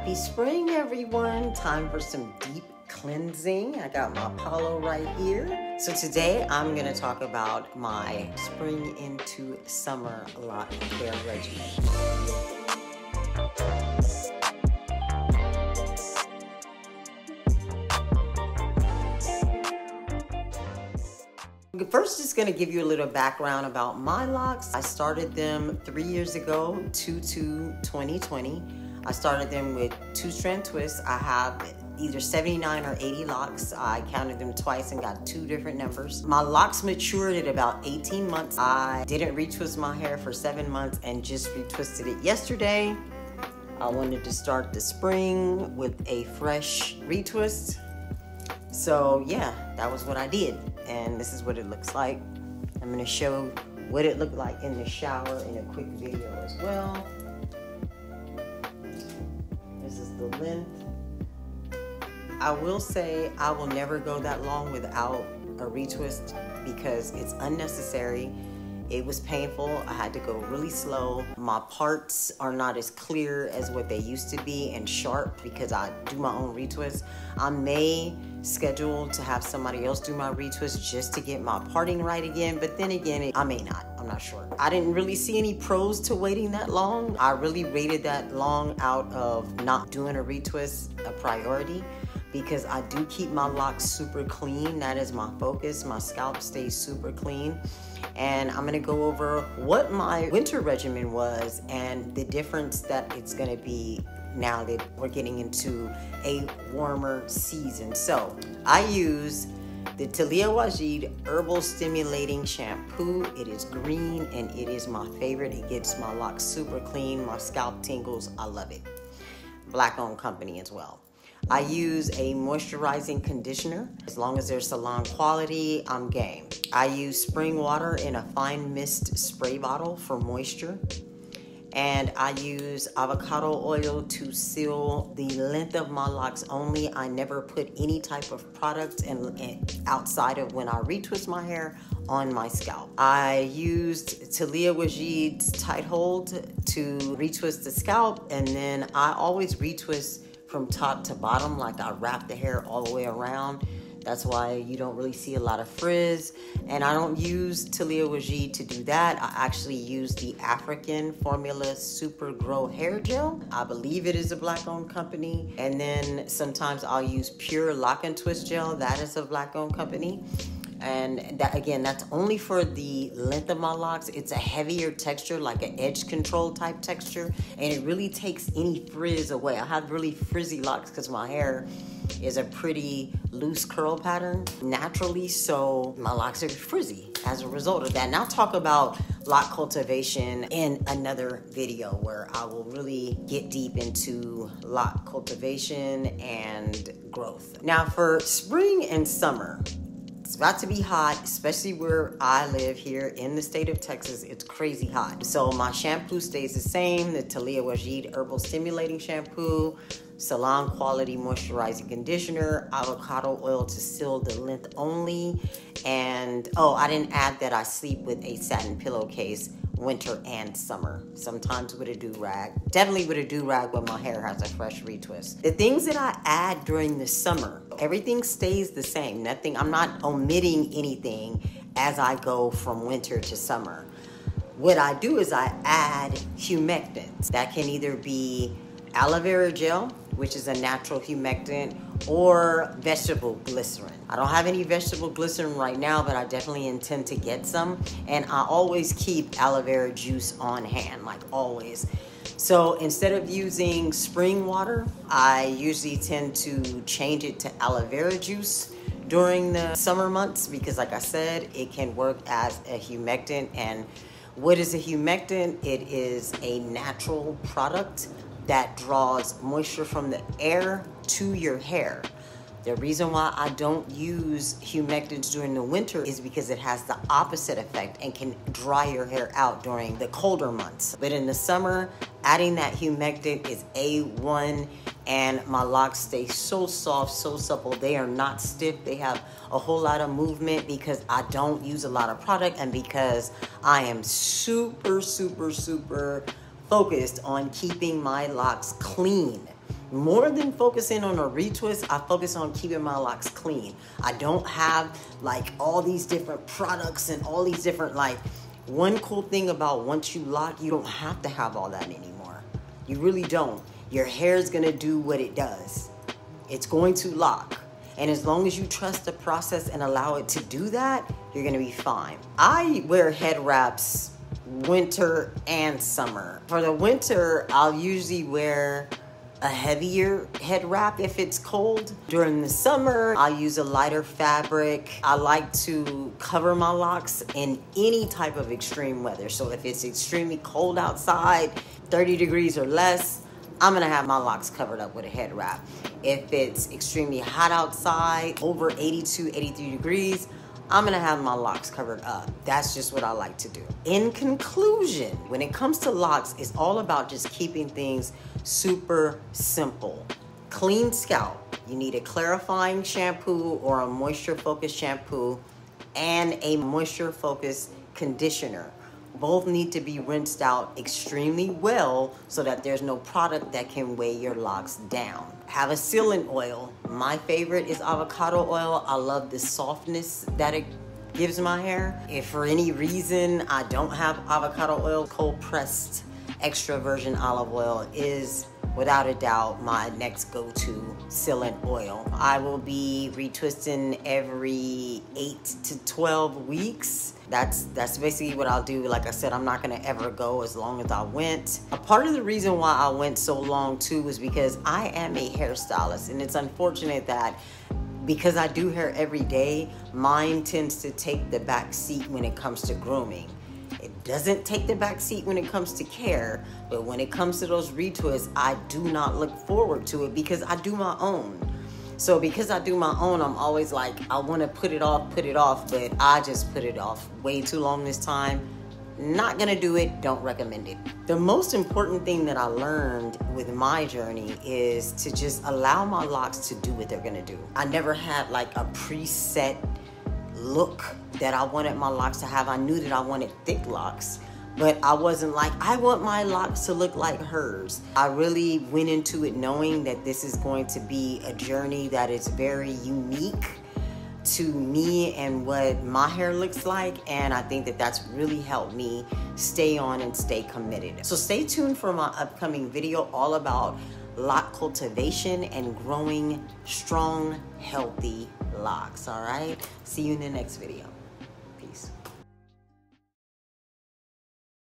Happy spring, everyone. Time for some deep cleansing. I got my Apollo right here. So today I'm gonna talk about my spring into summer lock care regimen. First, just gonna give you a little background about my locks. I started them three years ago, 2-2-2020. I started them with two strand twists. I have either 79 or 80 locks. I counted them twice and got two different numbers. My locks matured at about 18 months. I didn't retwist my hair for seven months and just retwisted it yesterday. I wanted to start the spring with a fresh retwist. So yeah, that was what I did. And this is what it looks like. I'm gonna show what it looked like in the shower in a quick video as well. I will say I will never go that long without a retwist because it's unnecessary. It was painful. I had to go really slow. My parts are not as clear as what they used to be and sharp because I do my own retwist. I may schedule to have somebody else do my retwist just to get my parting right again, but then again, I may not. I'm not sure. I didn't really see any pros to waiting that long. I really waited that long out of not doing a retwist a priority because I do keep my locks super clean. That is my focus. My scalp stays super clean. And I'm gonna go over what my winter regimen was and the difference that it's gonna be now that we're getting into a warmer season. So I use the Taliah Waajid Herbal Stimulating Shampoo. It is green and it is my favorite. It gets my locks super clean, my scalp tingles. I love it. Black owned company as well. I use a moisturizing conditioner. As long as they're salon quality, I'm game. I use spring water in a fine mist spray bottle for moisture. And I use avocado oil to seal the length of my locks only. I never put any type of product in, outside of when I retwist my hair on my scalp. I used Taliah Waajid's tight hold to retwist the scalp and then I always retwist from top to bottom, like I wrap the hair all the way around. That's why you don't really see a lot of frizz. And I don't use Taliah Waajid to do that. I actually use the African Formula Super Grow Hair Gel. I believe it is a black owned company. And then sometimes I'll use Pure Lock and Twist Gel. That is a black owned company and that again that's only for the length of my locks. It's a heavier texture like an edge control type texture. And it really takes any frizz away. I have really frizzy locks because my hair is a pretty loose curl pattern naturally. So my locks are frizzy as a result of that. And i'll talk about lock cultivation in another video where i will really get deep into lock cultivation and growth. Now for spring and summer it's about to be hot, especially where I live here in the state of Texas. It's crazy hot. So my shampoo stays the same, the Taliah Waajid Herbal Stimulating Shampoo, salon quality moisturizing conditioner, avocado oil to seal the length only. And oh, I didn't add that I sleep with a satin pillowcase winter and summer. Sometimes with a do-rag. Definitely with a do-rag when my hair has a fresh retwist. The things that I add during the summer, everything stays the same. Nothing, I'm not omitting anything as I go from winter to summer. What I do is I add humectants. That can either be aloe vera gel, which is a natural humectant, or vegetable glycerin. I don't have any vegetable glycerin right now, but I definitely intend to get some. And I always keep aloe vera juice on hand, like always. So instead of using spring water, I usually tend to change it to aloe vera juice during the summer months because like I said, it can work as a humectant and what is a humectant? It is a natural product that draws moisture from the air to your hair. The reason why I don't use humectants during the winter is because it has the opposite effect and can dry your hair out during the colder months. But in the summer, adding that humectant is A1 and my locks stay so soft, so supple. They are not stiff. They have a whole lot of movement because I don't use a lot of product and because I am super, super, super focused on keeping my locks clean. more than focusing on a retwist, I focus on keeping my locks clean. I don't have like all these different products and all these different like one cool thing about once you lock, you don't have to have all that anymore. You really don't. Your hair is gonna do what it does. It's going to lock. And as long as you trust the process and allow it to do that, you're gonna be fine. I wear head wraps winter and summer. For the winter, I'll usually wear a heavier head wrap if it's cold. During the summer, I'll use a lighter fabric. I like to cover my locks in any type of extreme weather. So if it's extremely cold outside, 30 degrees or less, I'm gonna have my locks covered up with a head wrap. If it's extremely hot outside, over 82, 83 degrees, I'm gonna have my locks covered up. That's just what I like to do. In conclusion, when it comes to locks, it's all about just keeping things super simple. Clean scalp. You need a clarifying shampoo or a moisture focused shampoo and a moisture focused conditioner. Both need to be rinsed out extremely well so that there's no product that can weigh your locks down. Have a sealant oil. My favorite is avocado oil. I love the softness that it gives my hair. If for any reason I don't have avocado oil, cold pressed extra virgin olive oil is without a doubt my next go-to sealant oil. I will be retwisting every 8 to 12 weeks. That's that's basically what I'll do. Like I said, I'm not gonna ever go as long as I went. A part of the reason why I went so long too was because I am a hairstylist and it's unfortunate that because I do hair every day, mine tends to take the back seat when it comes to grooming. Doesn't take the back seat when it comes to care, but when it comes to those retwists, I do not look forward to it because I do my own. So because I do my own, I'm always like, I want to put it off, put it off, but I just put it off way too long this time. Not gonna do it, don't recommend it. The most important thing that I learned with my journey is to just allow my locks to do what they're gonna do. I never had like a preset look that I wanted my locks to have. I knew that I wanted thick locks, but I wasn't like, I want my locks to look like hers. I really went into it knowing that this is going to be a journey that is very unique to me and what my hair looks like and I think that that's really helped me stay on and stay committed. So stay tuned for my upcoming video all about lock cultivation and growing strong, healthy locks, all right? See you in the next video.